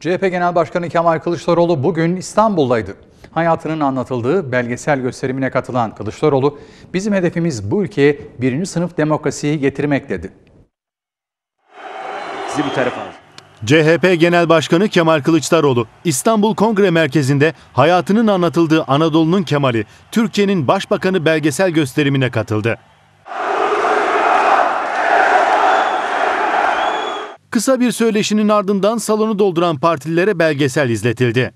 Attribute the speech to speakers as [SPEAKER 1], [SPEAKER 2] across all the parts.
[SPEAKER 1] CHP Genel Başkanı Kemal Kılıçdaroğlu bugün İstanbul'daydı. Hayatının anlatıldığı belgesel gösterimine katılan Kılıçdaroğlu, bizim hedefimiz bu ülkeye birinci sınıf demokrasiyi getirmek dedi.
[SPEAKER 2] Sizi bu tarafa.
[SPEAKER 3] CHP Genel Başkanı Kemal Kılıçdaroğlu, İstanbul Kongre Merkezi'nde hayatının anlatıldığı Anadolu'nun Kemali, Türkiye'nin Başbakanı belgesel gösterimine katıldı. Kısa bir söyleşinin ardından salonu dolduran partililere belgesel izletildi.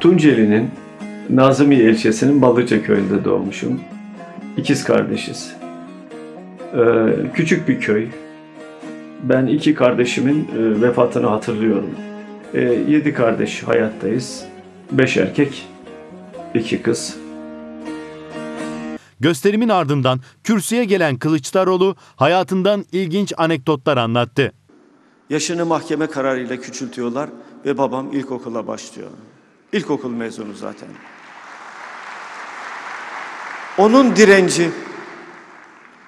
[SPEAKER 4] Tunceli'nin Nazımiye ilçesinin Balıca köyünde doğmuşum. İkiz kardeşiz. Ee, küçük bir köy. Ben iki kardeşimin e, vefatını hatırlıyorum. Ee, yedi kardeş hayattayız. Beş erkek, iki kız.
[SPEAKER 3] Gösterimin ardından kürsüye gelen Kılıçdaroğlu hayatından ilginç anekdotlar anlattı.
[SPEAKER 5] Yaşını mahkeme kararıyla küçültüyorlar ve babam ilkokula başlıyor. İlkokul mezunu zaten. Onun direnci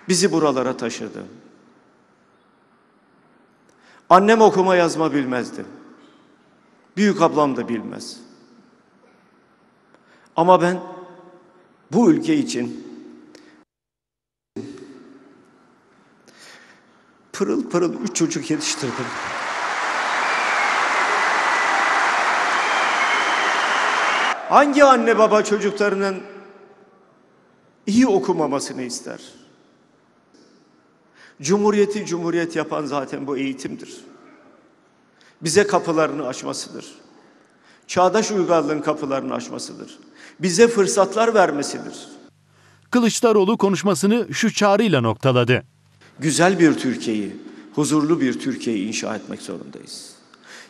[SPEAKER 5] bizi buralara taşıdı. Annem okuma yazma bilmezdi. Büyük ablam da bilmez. Ama ben bu ülke için pırıl pırıl üç çocuk yetiştirdim. Hangi anne baba çocuklarının iyi okumamasını ister? Cumhuriyeti cumhuriyet yapan zaten bu eğitimdir. Bize kapılarını açmasıdır. Çağdaş uygarlığın kapılarını açmasıdır. Bize fırsatlar vermesidir.
[SPEAKER 3] Kılıçdaroğlu konuşmasını şu çağrıyla noktaladı.
[SPEAKER 5] Güzel bir Türkiye'yi, huzurlu bir Türkiye'yi inşa etmek zorundayız.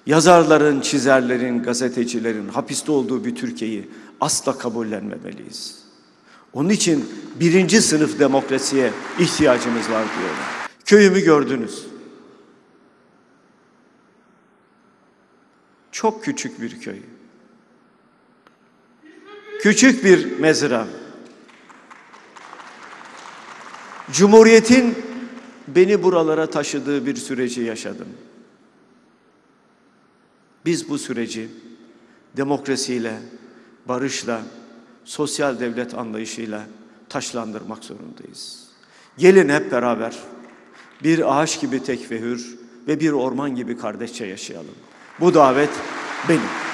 [SPEAKER 5] Yazarların, çizerlerin, gazetecilerin hapiste olduğu bir Türkiye'yi asla kabullenmemeliyiz. Onun için birinci sınıf demokrasiye ihtiyacımız var diyorlar. Köyümü gördünüz. Çok küçük bir köy. Küçük bir mezra. Cumhuriyetin beni buralara taşıdığı bir süreci yaşadım. Biz bu süreci demokrasiyle, barışla, sosyal devlet anlayışıyla taşlandırmak zorundayız. Gelin hep beraber bir ağaç gibi tekfehür ve bir orman gibi kardeşçe yaşayalım. Bu davet benim.